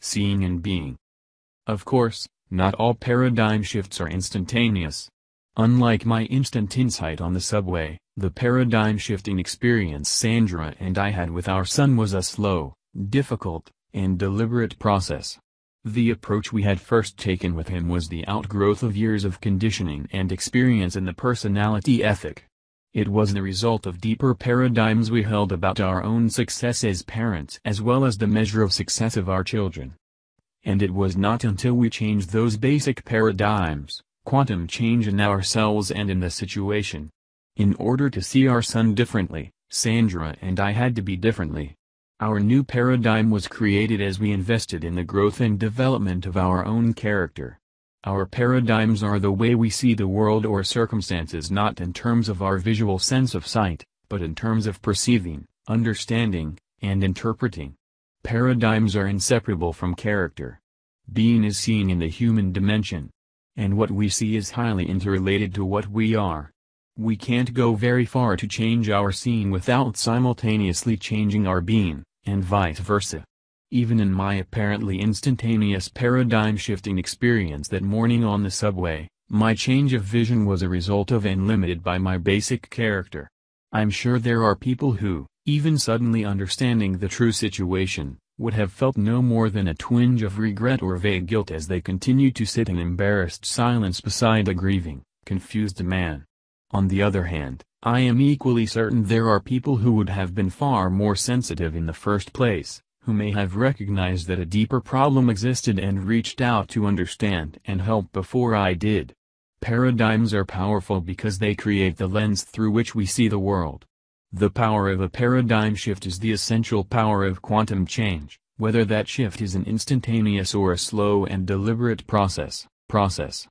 Seeing and being. Of course, not all paradigm shifts are instantaneous. Unlike my instant insight on the subway, the paradigm shifting experience Sandra and I had with our son was a slow, difficult, and deliberate process. The approach we had first taken with him was the outgrowth of years of conditioning and experience in the personality ethic. It was the result of deeper paradigms we held about our own success as parents as well as the measure of success of our children. And it was not until we changed those basic paradigms, quantum change in ourselves and in the situation. In order to see our son differently, Sandra and I had to be differently. Our new paradigm was created as we invested in the growth and development of our own character. Our paradigms are the way we see the world or circumstances not in terms of our visual sense of sight, but in terms of perceiving, understanding, and interpreting. Paradigms are inseparable from character. Being is seen in the human dimension. And what we see is highly interrelated to what we are. We can't go very far to change our scene without simultaneously changing our being, and vice versa. Even in my apparently instantaneous paradigm-shifting experience that morning on the subway, my change of vision was a result of and limited by my basic character. I'm sure there are people who, even suddenly understanding the true situation, would have felt no more than a twinge of regret or vague guilt as they continue to sit in embarrassed silence beside a grieving, confused man. On the other hand, I am equally certain there are people who would have been far more sensitive in the first place, who may have recognized that a deeper problem existed and reached out to understand and help before I did. Paradigms are powerful because they create the lens through which we see the world. The power of a paradigm shift is the essential power of quantum change, whether that shift is an instantaneous or a slow and deliberate process. process.